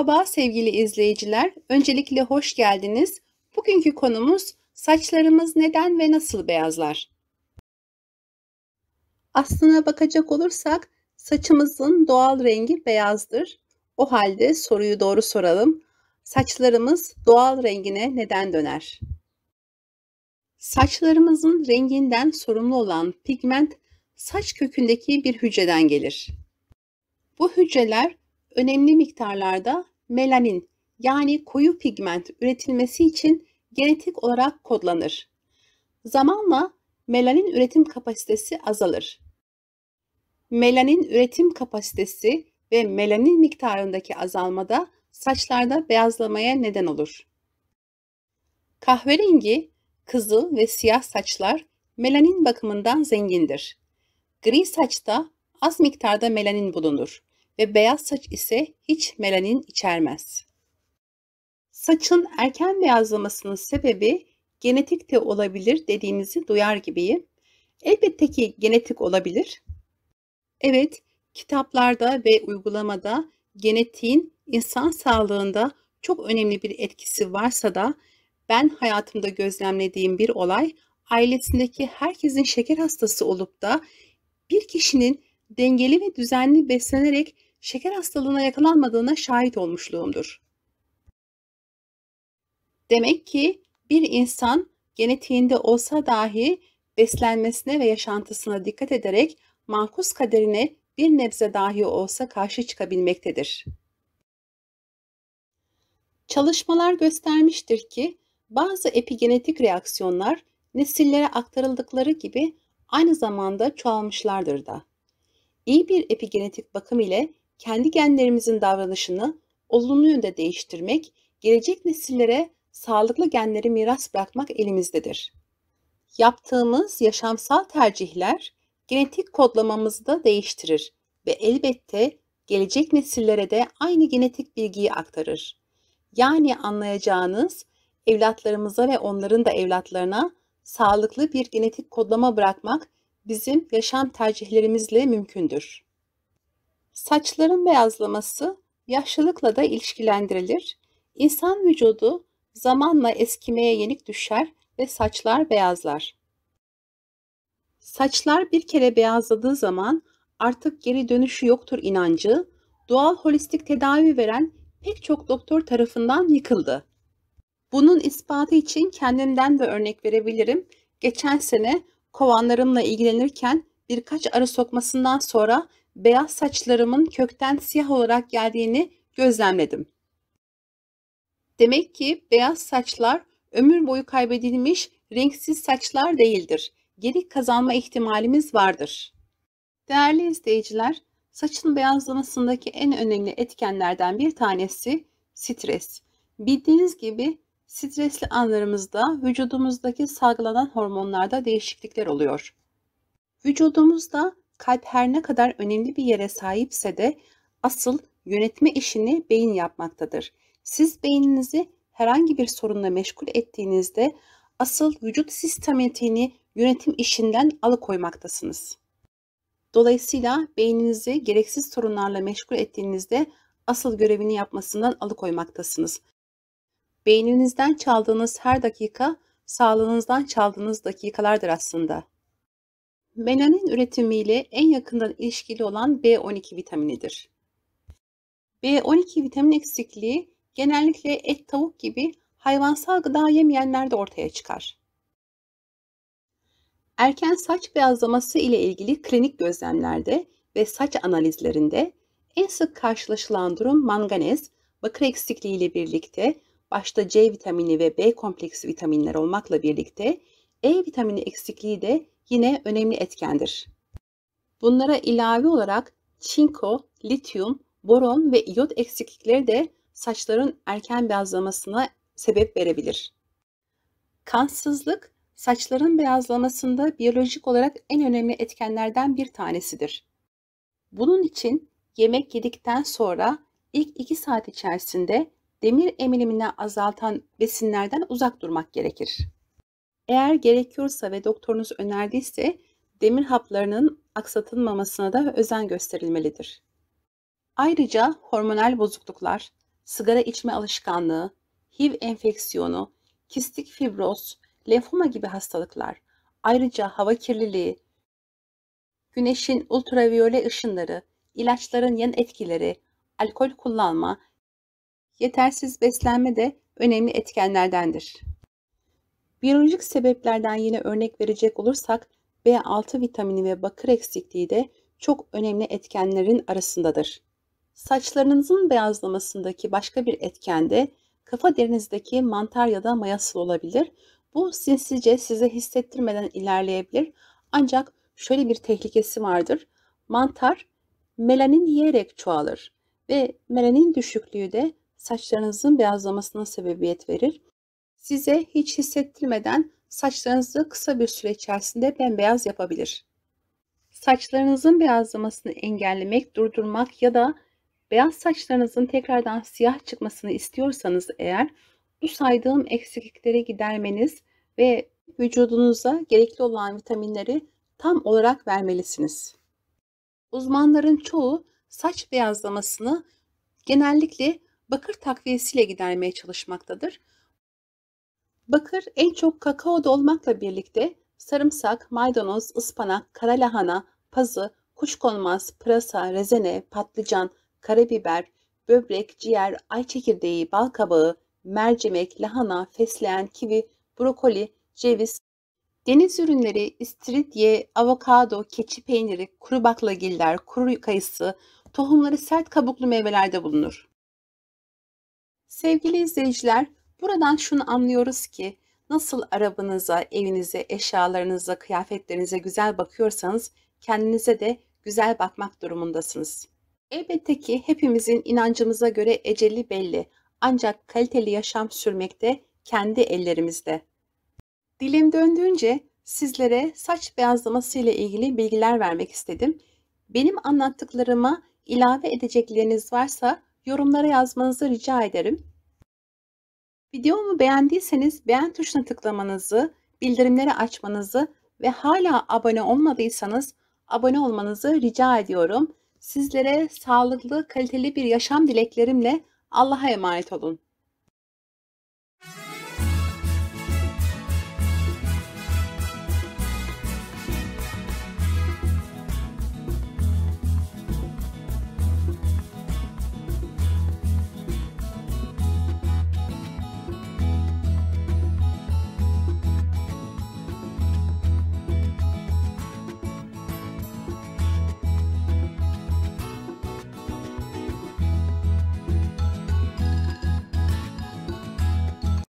Merhaba sevgili izleyiciler. Öncelikle hoş geldiniz. Bugünkü konumuz saçlarımız neden ve nasıl beyazlar? Aslına bakacak olursak saçımızın doğal rengi beyazdır. O halde soruyu doğru soralım. Saçlarımız doğal rengine neden döner? Saçlarımızın renginden sorumlu olan pigment saç kökündeki bir hücreden gelir. Bu hücreler önemli miktarlarda melanin yani koyu pigment üretilmesi için genetik olarak kodlanır. Zamanla melanin üretim kapasitesi azalır. Melanin üretim kapasitesi ve melanin miktarındaki azalmada saçlarda beyazlamaya neden olur. Kahverengi, kızıl ve siyah saçlar melanin bakımından zengindir. Gri saçta az miktarda melanin bulunur ve beyaz saç ise hiç melanin içermez. Saçın erken beyazlamasının sebebi genetik de olabilir dediğinizi duyar gibiyim. Elbette ki genetik olabilir. Evet, kitaplarda ve uygulamada genetiğin insan sağlığında çok önemli bir etkisi varsa da ben hayatımda gözlemlediğim bir olay ailesindeki herkesin şeker hastası olup da bir kişinin dengeli ve düzenli beslenerek şeker hastalığına yakalanmadığına şahit olmuşluğumdur. Demek ki bir insan genetiğinde olsa dahi beslenmesine ve yaşantısına dikkat ederek mankus kaderine bir nebze dahi olsa karşı çıkabilmektedir. Çalışmalar göstermiştir ki bazı epigenetik reaksiyonlar nesillere aktarıldıkları gibi aynı zamanda çoğalmışlardır da. İyi bir epigenetik bakım ile kendi genlerimizin davranışını olumlu yönde değiştirmek, gelecek nesillere sağlıklı genleri miras bırakmak elimizdedir. Yaptığımız yaşamsal tercihler genetik kodlamamızı da değiştirir ve elbette gelecek nesillere de aynı genetik bilgiyi aktarır. Yani anlayacağınız evlatlarımıza ve onların da evlatlarına sağlıklı bir genetik kodlama bırakmak bizim yaşam tercihlerimizle mümkündür. Saçların beyazlaması yaşlılıkla da ilişkilendirilir. İnsan vücudu zamanla eskimeye yenik düşer ve saçlar beyazlar. Saçlar bir kere beyazladığı zaman artık geri dönüşü yoktur inancı, doğal holistik tedavi veren pek çok doktor tarafından yıkıldı. Bunun ispatı için kendimden de örnek verebilirim. Geçen sene kovanlarımla ilgilenirken birkaç arı sokmasından sonra beyaz saçlarımın kökten siyah olarak geldiğini gözlemledim. Demek ki beyaz saçlar ömür boyu kaybedilmiş renksiz saçlar değildir. Geri kazanma ihtimalimiz vardır. Değerli izleyiciler, saçın beyazlamasındaki en önemli etkenlerden bir tanesi stres. Bildiğiniz gibi stresli anlarımızda vücudumuzdaki salgılanan hormonlarda değişiklikler oluyor. Vücudumuzda kalp her ne kadar önemli bir yere sahipse de asıl yönetme işini beyin yapmaktadır. Siz beyninizi herhangi bir sorunla meşgul ettiğinizde asıl vücut sistematiğini yönetim işinden alıkoymaktasınız. Dolayısıyla beyninizi gereksiz sorunlarla meşgul ettiğinizde asıl görevini yapmasından alıkoymaktasınız. Beyninizden çaldığınız her dakika sağlığınızdan çaldığınız dakikalardır aslında. Melanin üretimiyle en yakından ilişkili olan B12 vitaminidir. B12 vitamin eksikliği genellikle et, tavuk gibi hayvansal gıda yemeyenlerde ortaya çıkar. Erken saç beyazlaması ile ilgili klinik gözlemlerde ve saç analizlerinde en sık karşılaşılan durum manganez, bakır eksikliği ile birlikte başta C vitamini ve B kompleks vitaminler olmakla birlikte E vitamini eksikliği de yine önemli etkendir. Bunlara ilave olarak çinko, lityum, boron ve iyot eksiklikleri de saçların erken beyazlamasına sebep verebilir. Kansızlık, saçların beyazlamasında biyolojik olarak en önemli etkenlerden bir tanesidir. Bunun için yemek yedikten sonra ilk 2 saat içerisinde demir emilimini azaltan besinlerden uzak durmak gerekir. Eğer gerekiyorsa ve doktorunuz önerdiyse demir haplarının aksatılmamasına da özen gösterilmelidir. Ayrıca hormonal bozukluklar, sigara içme alışkanlığı, HIV enfeksiyonu, kistik fibroz, lenfoma gibi hastalıklar, ayrıca hava kirliliği, güneşin ultraviyole ışınları, ilaçların yan etkileri, alkol kullanma, yetersiz beslenme de önemli etkenlerdendir. Biyolojik sebeplerden yine örnek verecek olursak B6 vitamini ve bakır eksikliği de çok önemli etkenlerin arasındadır. Saçlarınızın beyazlamasındaki başka bir etken de kafa derinizdeki mantar ya da mayasıl olabilir. Bu sinsice size hissettirmeden ilerleyebilir. Ancak şöyle bir tehlikesi vardır. Mantar melanin yiyerek çoğalır ve melanin düşüklüğü de saçlarınızın beyazlamasına sebebiyet verir. Size hiç hissettirmeden saçlarınızı kısa bir süre içerisinde bembeyaz yapabilir. Saçlarınızın beyazlamasını engellemek, durdurmak ya da beyaz saçlarınızın tekrardan siyah çıkmasını istiyorsanız eğer bu saydığım eksiklikleri gidermeniz ve vücudunuza gerekli olan vitaminleri tam olarak vermelisiniz. Uzmanların çoğu saç beyazlamasını genellikle bakır takviyesiyle gidermeye çalışmaktadır. Bakır en çok kakaoda olmakla birlikte sarımsak, maydanoz, ıspanak, kara lahana, pazı, kuşkonmaz, pırasa, rezene, patlıcan, karabiber, böbrek, ciğer, ay çekirdeği, bal kabağı, mercimek, lahana, fesleğen, kivi, brokoli, ceviz, deniz ürünleri, istiridye, avokado, keçi peyniri, kuru baklagiller, kuru kayısı, tohumları sert kabuklu meyvelerde bulunur. Sevgili izleyiciler, buradan şunu anlıyoruz ki nasıl arabanıza, evinize, eşyalarınıza, kıyafetlerinize güzel bakıyorsanız kendinize de güzel bakmak durumundasınız. Elbette ki hepimizin inancımıza göre eceli belli. Ancak kaliteli yaşam sürmekte kendi ellerimizde. Dilim döndüğünce sizlere saç beyazlaması ile ilgili bilgiler vermek istedim. Benim anlattıklarıma ilave edecekleriniz varsa yorumlara yazmanızı rica ederim. Videomu beğendiyseniz beğen tuşuna tıklamanızı, bildirimleri açmanızı ve hala abone olmadıysanız abone olmanızı rica ediyorum. Sizlere sağlıklı, kaliteli bir yaşam dileklerimle Allah'a emanet olun.